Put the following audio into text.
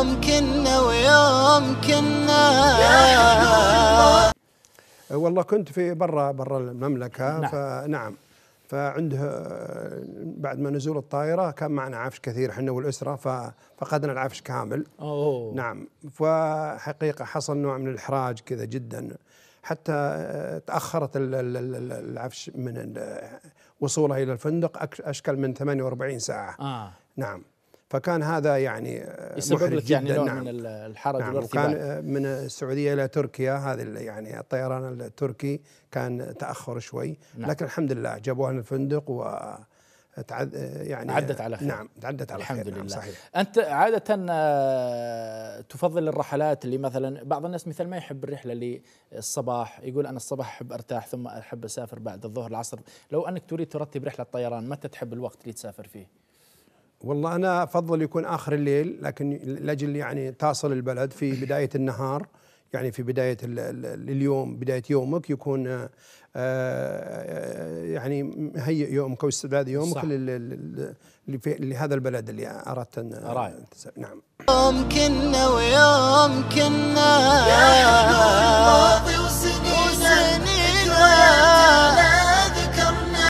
يوم كنا ويوم كنا. والله كنت في برا برا المملكة. نعم. فنعم فعنده آه، بعد ما نزول الطائرة كان معنا عفش كثير إحنا والأسرة ففقدنا العفش كامل. أوه. نعم. فحقيقة حصل نوع من الإحراج كذا جدا. حتى آه، تأخرت ال- ال- ال- العفش من وصوله إلى الفندق أشكل من 48 ساعة. آه. نعم. فكان هذا يعني يسبب لك يعني نوع نعم. من ال- الحرج نعم. والارتباك وكان آه، من السعودية إلى تركيا هذا يعني الطيران التركي كان تأخر شوي. نعم. لكن الحمد لله جابوها الفندق و تعد يعني عدت على خير. نعم تعدت على الحمد خير نعم لله. صحيح. أنت عادة آه، تفضل الرحلات اللي مثلا بعض الناس مثل ما يحب الرحلة اللي الصباح يقول أنا الصباح أحب أرتاح ثم أحب أسافر بعد الظهر العصر. لو أنك تريد ترتب رحلة طيران متى تحب الوقت اللي تسافر فيه؟ والله أنا أفضل يكون آخر الليل لكن لأجل يعني تصل البلد في بداية النهار يعني في بداية ال- ال- اليوم بداية يومك يكون آه، آه، يعني مهيئ يومك واستعداد يومك صح. لهذا البلد اللي أردت أن نعم. يوم كنا ويوم